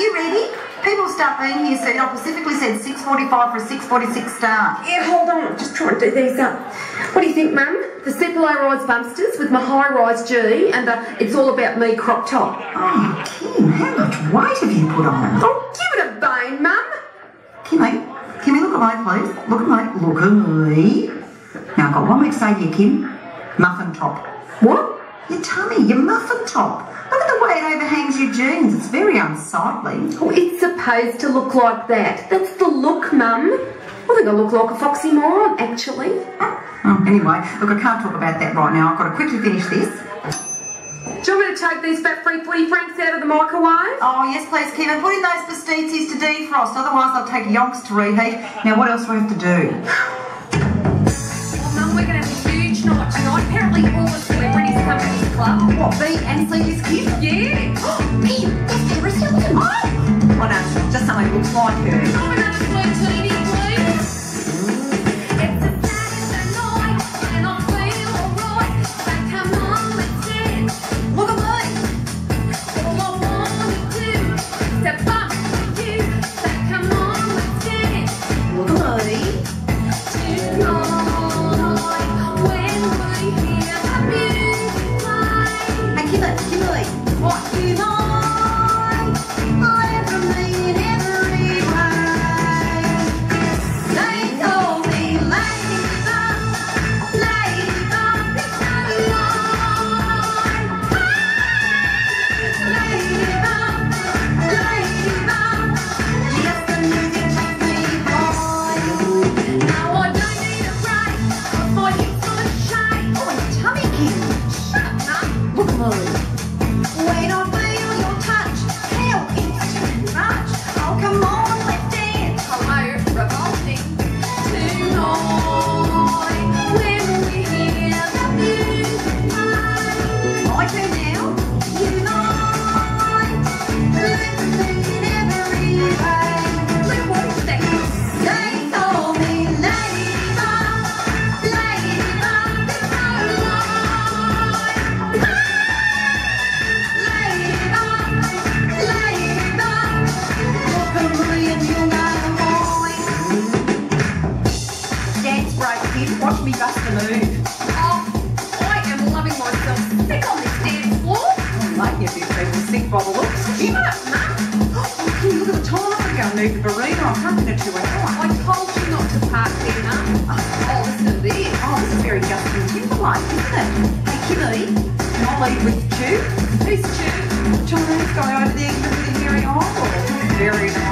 you ready? People start being here soon. I specifically said 6.45 for a 6.46 start. Yeah, hold on. I'm just trying to do these up. What do you think, Mum? The super low rise bumpsters with my high rise G and the it's all about me crop top. Oh, Kim, how much weight have you put on? Oh, give it a bang, Mum. Kimmy, Kimmy, look at me, please. Look at me. Look at me. Now, I've got one more to say you, Kim. Muffin top. What? Your tummy, your muffin top. Look at the way it overhangs your jeans. It's very unsightly. Oh, it's supposed to look like that. That's the look, Mum. I think I look like a foxy moron, actually. Oh, anyway, look, I can't talk about that right now. I've got to quickly finish this. Do you want me to take these fat-free footy franks out of the microwave? Oh, yes, please, Kim. And put in those pasties to defrost. Otherwise, they'll take yonks to reheat. Now, what else do we have to do? Well, Mum, we're going to have a tonight. Apparently all the celebrities come to this club. What, be and see this kid? Yeah. Kim, that's Hilton. Oh! Break. Watch me bust a move. Oh, I am loving myself sick on this dance floor. Make you a few people sick by the looks. Up, Mum. Oh, look at the time. I'm going to move the burrito. I'm coming in two hours. I told you not to park there, Mum. Oh, listen to this. Oh, this is very Justin Timberlake, isn't it? Hey, Kimmy, can I leave with you? Who's Stu? Chinese guy over there me the hairy eyeball. Oh, very nice.